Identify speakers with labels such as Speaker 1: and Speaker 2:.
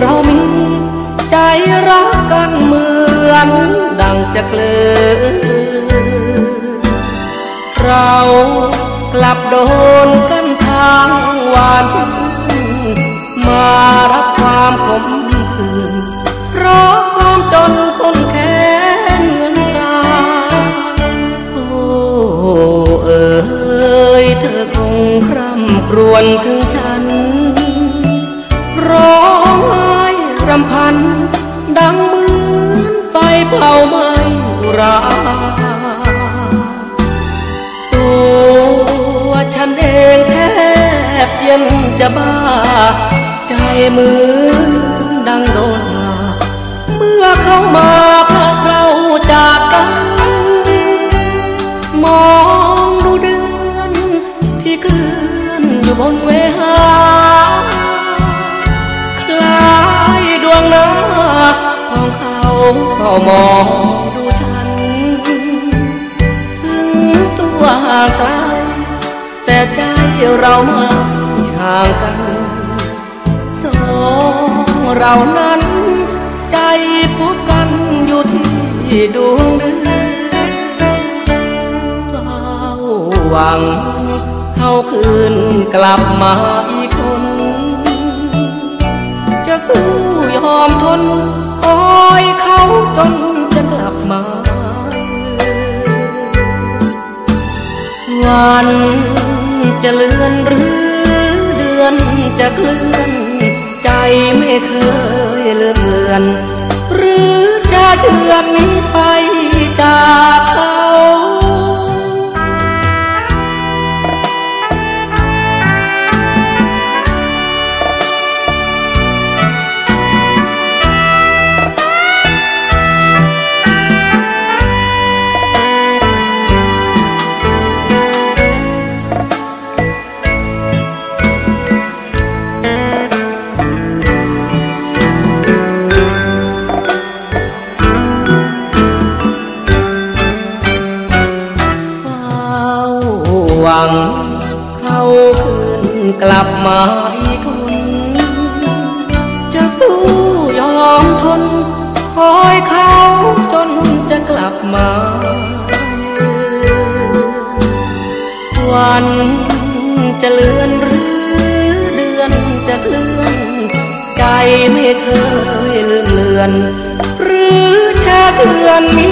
Speaker 1: เรามี ใจรักกันเหมือน ดังจะเกลือ เรากลับโดนกันทางหวานชื่นมารับความขมขื่นราะความจนคนแค้นเงินตาโอ้เอ๋ยเธอคงคร่ำครวญถึงฉันรอ รำพัน ดังเหมือนไฟเผาไหม้ราตัวฉันเองแทบเย็นจะบ้า ใจเหมือนดังโดนหาเมื่อเข้ามาพาเราจากกัน มองดูเดือนที่เคลื่อนอยู่บนเวหา เขาเฝ้ามองดูฉัน ถึงตัวห่างไกลแต่ใจเราม่ห่างกัน สองเรานั้น ใจพบกันอยู่ที่ดวงเดือนเฝ้าหวัง เขาคืนกลับมาอีกคน จะสู้ อมทนคอยเขาจนจะกลับมา วันจะเลื่อนหรือเดือนจะเคลื่อน ใจไม่เคยเลื่อนเลือน หรือจะเชื่อนไป หวัง เขาคืนกลับมาอีกคน จะสู้ยอมทน คอยเขาจนจะกลับมาวันจะเลือนหรือเดือนจะเคลื่อน ใจไม่เคยลืมเลือน หรือชาเชือนมี